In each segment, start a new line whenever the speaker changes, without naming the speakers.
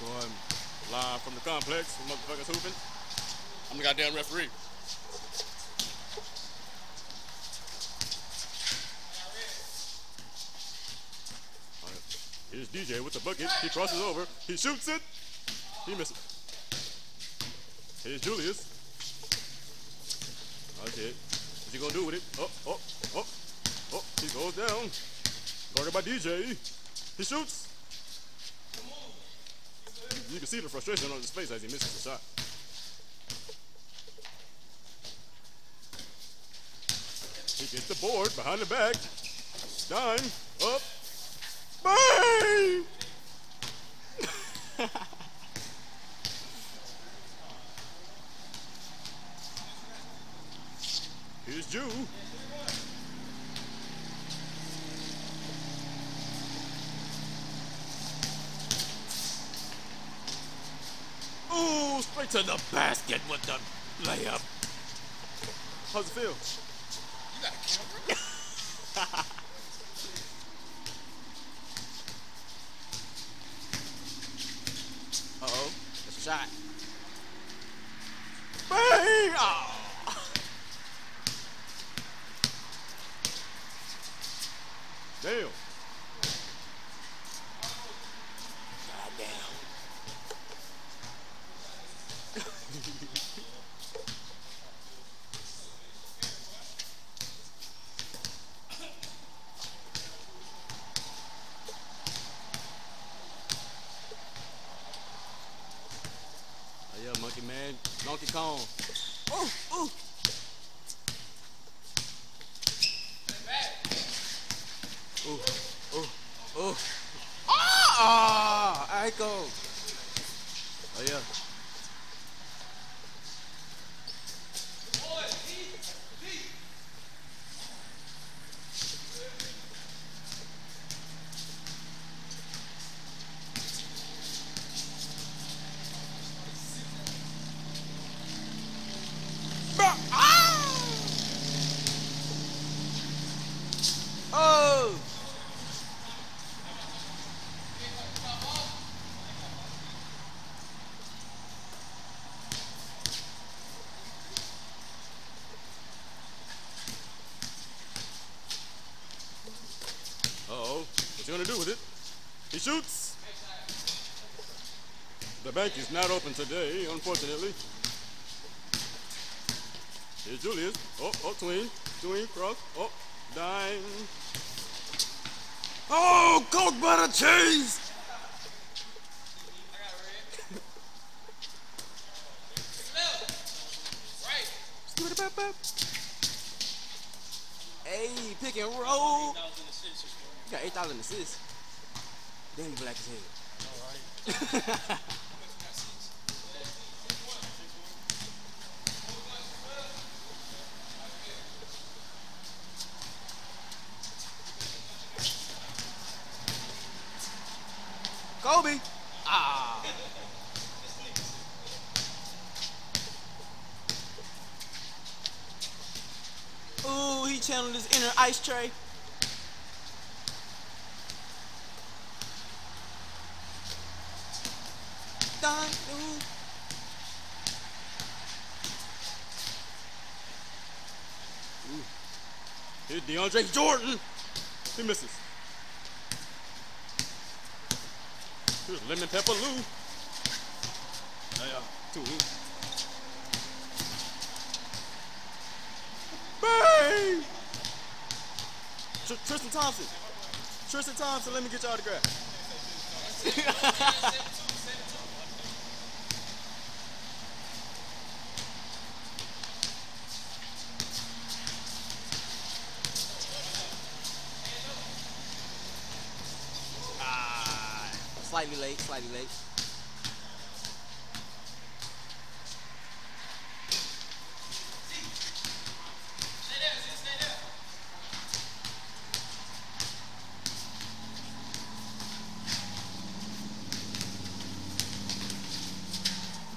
Going live from the complex. Motherfuckers hooping. I'm the goddamn referee. Here's DJ with the bucket. He crosses over. He shoots it. He misses. Here's Julius. Oh, okay. What's he gonna do with it? Oh, oh, oh, oh. He goes down. Guarded by DJ. He shoots. You can see the frustration on his face as he misses the shot. He gets the board behind the back. Dime. Up. Bang! Here's Jew. Ooh, straight to the basket with the layup. How's it feel?
You got a camera?
Uh-oh. That's a shot.
Bang! Oh. Damn.
Goddamn.
Oh yeah, monkey man. Donkey Kong.
Ooh, ooh. Ooh, ooh, ooh. Ah! I go.
Oh yeah.
Oh!
Uh-oh. What's he gonna do with it? He shoots. The bank is not open today, unfortunately. Here's Julius. Oh, oh, tween. Tween, cross. Oh, dime.
Oh, Coke butter cheese! Hey, pick and roll. You got 8,000 assists. You black as hell. Kobe. Ah. Ooh, he channeled his inner Ice Trae. Done. Ooh.
Here's DeAndre Jordan. He misses. Here's Lemon Pepper Lou. Yeah. Two. Bang! Tr- Tristan Thompson. Tristan Thompson, let me get your autograph.
slightly late, slightly late.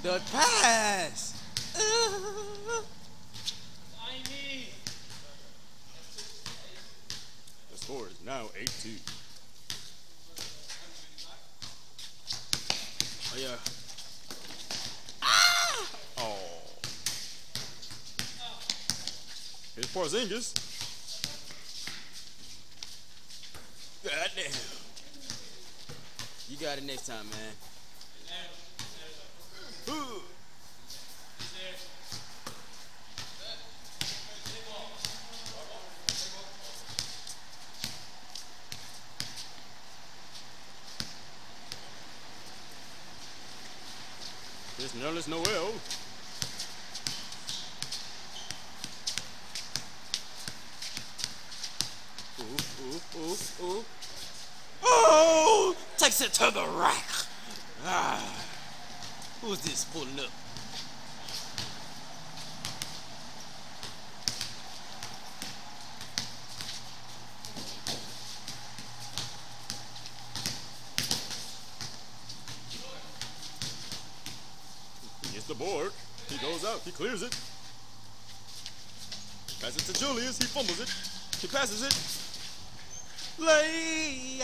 The pass.
The score is now 8 2. Yeah.
Oh. Here's Porzingis.
God damn. You got it next time, man. Ooh.
Here's Nerlens Noel.
Ooh, ooh, ooh, ooh. Oh! Takes it to the rack. Ah. Who's this pulling up?
Gets the board. He goes out. He clears it. Passes it to Julius. He fumbles it. He passes it.
Lay.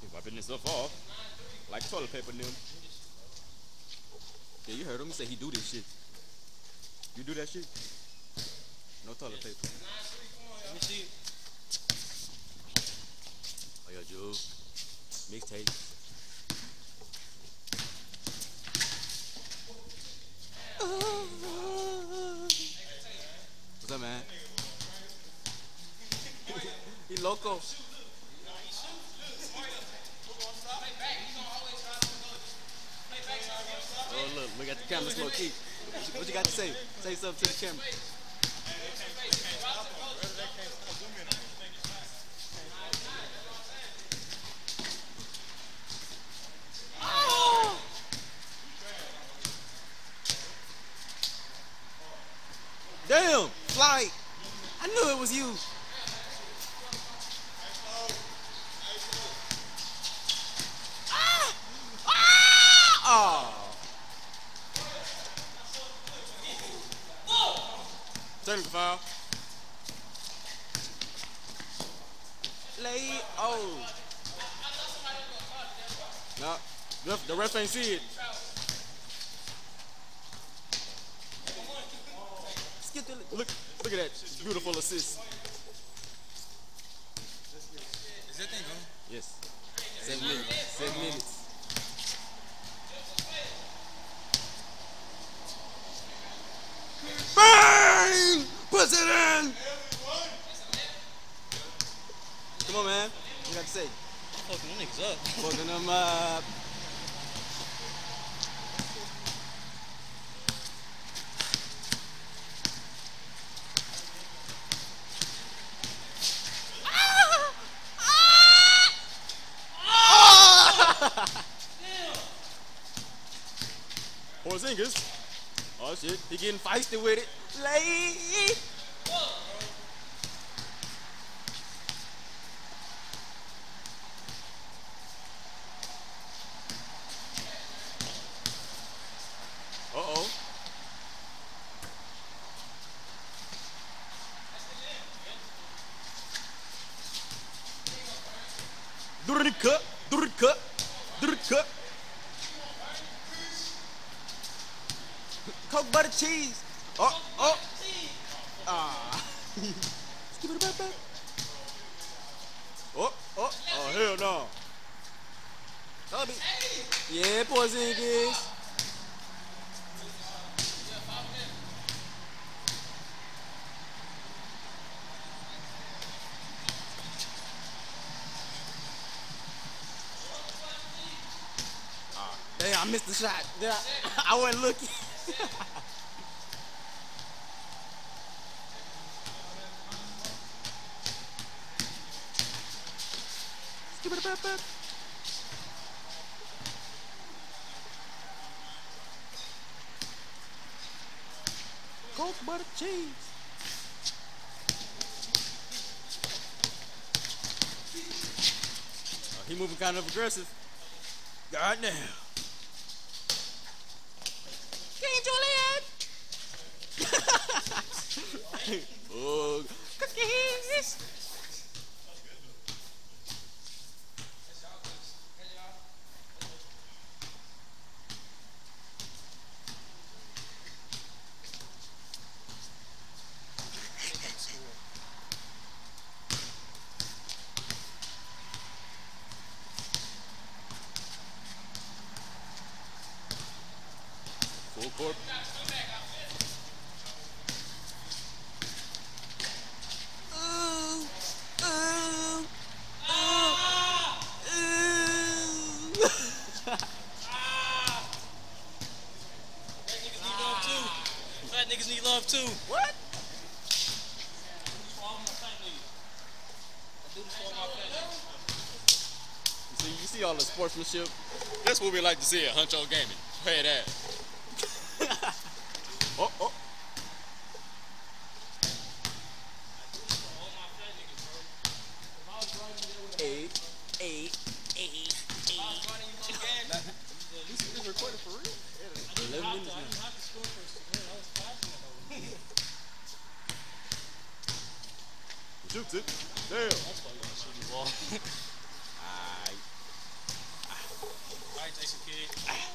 He's wiping himself off like toilet paper them.
Yeah, you heard him say he do this shit.
You do that shit?
No toilet paper.
Let me see.
Oh yeah, Jules. Mixtape. What's up, man? Oh look, we got the camera slow key. What you, what you got to say? Say something to the camera. Damn, flight. I knew it was you. Ah! Ah! Oh.
Technical foul.
Lay oh.
No, ref, the ref ain't see it. Look, look at that beautiful assist.
Is that thing on?
Yes.
seven minutes. Seven minutes. Bang! Puts it in! Come on, man. What you got to say?
Fucking them niggas up.
Fucking them up.
Porzingis. Oh shit, he getting
Feisty with it. Lay.
Uh oh. Durka, Durka, Durka.
Coke butter cheese. Oh, oh. Ah. Skip it back, back.
Oh, oh, oh hell
Yeah, Porzingis. Uh, Damn, I missed the shot. I, I wasn't looking. Skip it back, back. Coke butter cheese.
Uh, he moving kind of aggressive.
God damn. King Julian. oh, cookies.
Full court.
Ooh, ooh, ooh, ooh.
Fat niggas need love too. Fat niggas need love too.
What?
For all my fat niggas. I do this for all my fat niggas.
You see, you see all the sportsmanship.
That's what we like to see at Huncho Gaming. Pay that.
Oh, oh.
For all my fat niggas, bro. If I was running there with a
Eight, eight, eight,
if I was running you little game,
Is for real?
I didn't have to. I didn't have to score first. I was passing it.
Shoots it. Damn.
That's why you want to shoot the ball.
Aight.
All right, Jason Kidd. Ah.